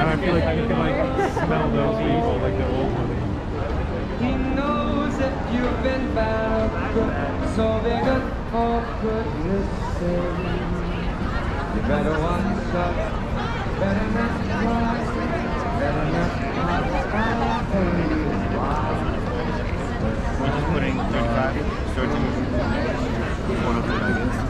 And I feel like you can like smell those people, like the old ones. He knows if you've been bad, good, so be good for goodness sake. You better watch out, better not cry, better not cry. We're just putting 35 short one of the nuggets.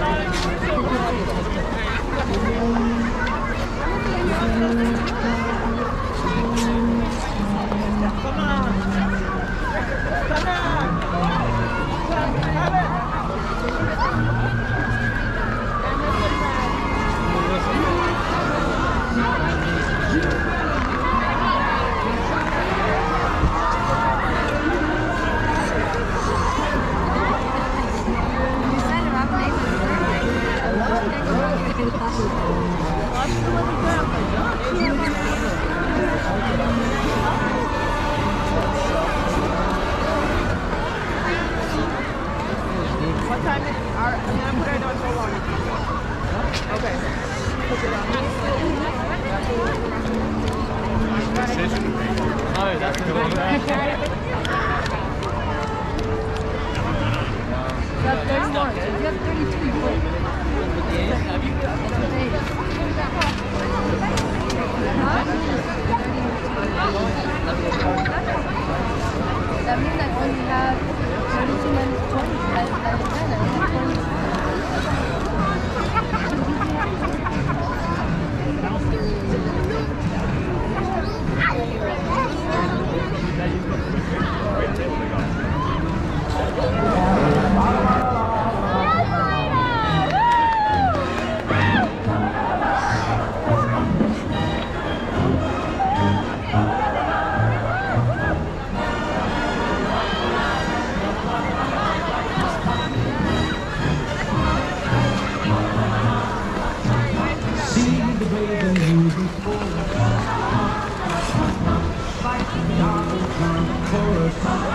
our, I'm gonna put our door so long. Okay. Oh, that's the one.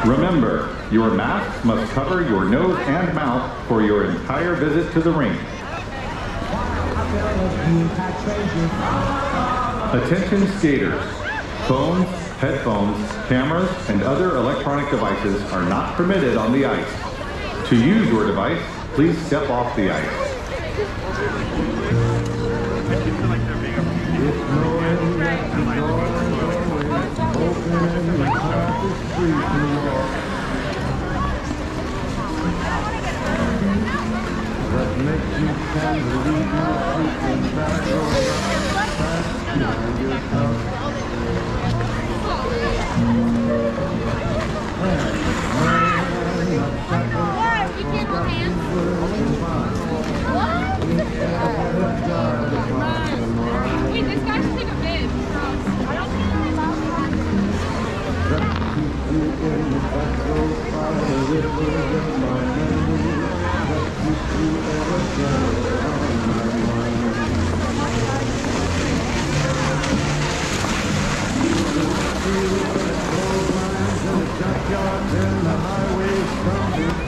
Remember, your mask must cover your nose and mouth for your entire visit to the rink. Attention skaters. Phones, headphones, cameras, and other electronic devices are not permitted on the ice. To use your device, please step off the ice.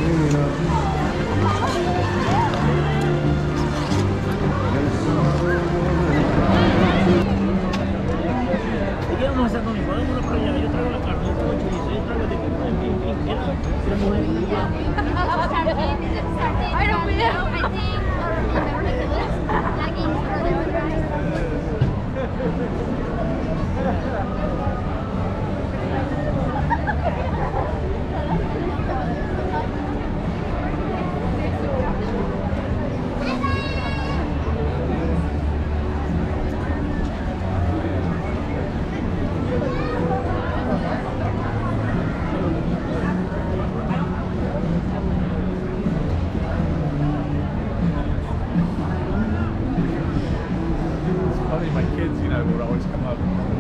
给你的 know, would always come up.